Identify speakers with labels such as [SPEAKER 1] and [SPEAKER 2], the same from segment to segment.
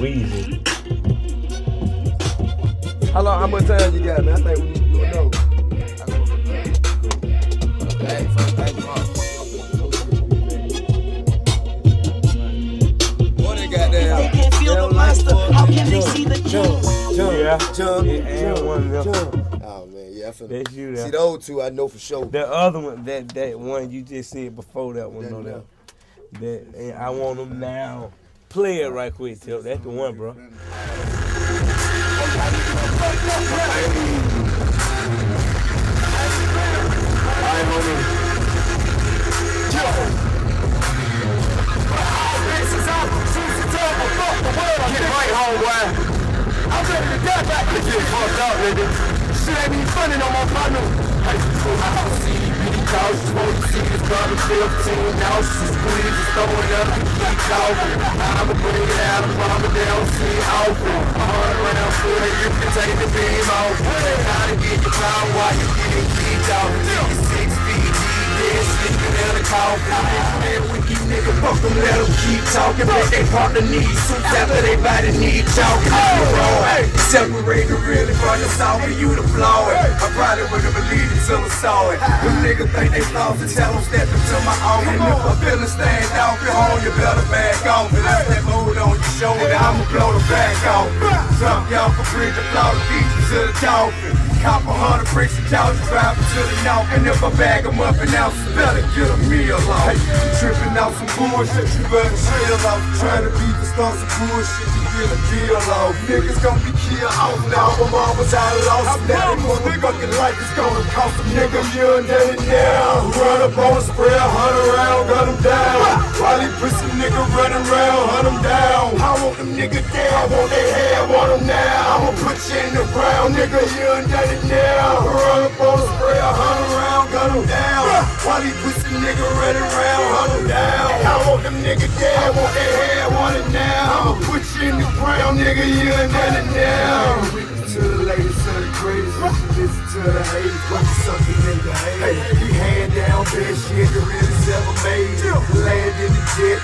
[SPEAKER 1] Weezy.
[SPEAKER 2] How long? How much time you got, man? I think we need to do another.
[SPEAKER 3] Hey, fuck, thank you, Mark. What they got there?
[SPEAKER 4] They can't feel the monster. How can they see the
[SPEAKER 2] Jump, jump,
[SPEAKER 1] Yeah.
[SPEAKER 2] jump,
[SPEAKER 1] Yeah, and
[SPEAKER 2] jump,
[SPEAKER 1] one of
[SPEAKER 2] jump. Oh man, yeah, I feel
[SPEAKER 1] That's you
[SPEAKER 2] See those two, I know for sure.
[SPEAKER 1] The other one, that that one you just said before that one,
[SPEAKER 2] That
[SPEAKER 1] no, that, that and I want them now. Play it right quick, Tip. That's the one, bro.
[SPEAKER 5] Get right. I'm ready to die back get fucked up, nigga. Shit ain't even funny no more, partner. Hey, I don't see many calls, supposed to see this brother 15 now. She's squeezed, just throwing up, keep talking. I'ma bring it out, they don't see often. Run around, fool, you can take the beam off. Gotta get your power while you getting kicked out. Six feet yeah, sleeping in a coffin. Man, we nigga, fuck them, keep talking. Bet they partner need suits after they body need talking. Hey, separate the from the soft for you to blow it. I probably wouldn't believe it till I saw it. Them niggas think they lost and tell them step into my own. And if I feel it stand out, you home, you better back off. And I step mood on your shoulder, I'ma blow the back off. Drop y'all for bridge, applaud the beach to the dolphin. Cop a hundred bricks and couch driving to the north. And if I bag them up and out, better get a meal off. Tripping out some bullshit, you better chill out. Trying to beat the stars of bullshit, you get a deal off. Niggas gonna be killed out now, my mama's out of loss. Now they motherfucking life is gonna cost a nigga million daily now. Run up on a spray, hunt around, gun them down. While he pussy nigga running around, hunt them down. I them niggas I want their head, want them now. I'ma put you in the ground, nigga, you done done it now. Run up on a spray, hunt around, gun them down. While he pussy nigga running around, hunt them down. I want them niggas dead, I want their head, want it now. I'ma put you in the ground, nigga, you done done it now. To the latest, to the greatest, listen to the haters, what you suckin' nigga hate. Hey, we hand down best shit the realest ever made. Land in the jet,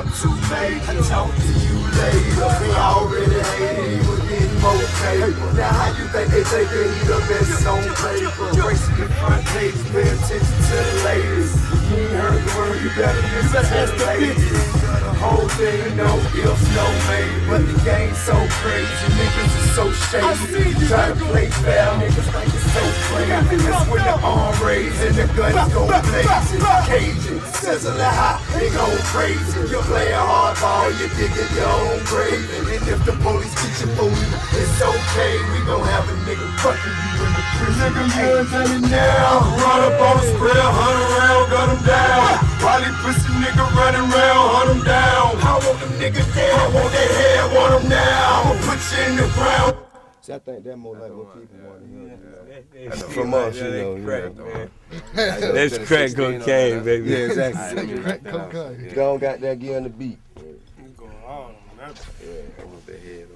[SPEAKER 5] I'm too late. I talk to you later. They already hated, he was getting more paper. Now how you think they think that he the best on paper? Racing the front page, pay attention to the ladies. You ain't heard the word, you better listen to the ladies. The whole thing, no ifs, no maybe. But the game's so crazy, niggas is so shady. Try to play fair, niggas think it's so crazy. When the arm raised and the guns go blazing. Cajun, sizzling hot, they go crazy. You're playing hardball, you're digging your own grave. And if the police get you fooling, it's okay. We gon' have a nigga fucking you in the prison. Nigga, you done done it now. Run up on the spread, hunt around, gun him down. While he pussy nigga running around, hunt him down. I want them niggas dead, I want their head, want them now. I'ma put you in the ground.
[SPEAKER 2] See, I think that more like what people want to hear.
[SPEAKER 1] That's
[SPEAKER 2] From us, you know, you
[SPEAKER 1] crack,
[SPEAKER 2] know.
[SPEAKER 1] man.
[SPEAKER 2] That's
[SPEAKER 1] That's crack cocaine, baby.
[SPEAKER 2] Yeah, exactly. Go on, got that, get on the beat.
[SPEAKER 3] You going on, man.
[SPEAKER 5] Yeah, I want the head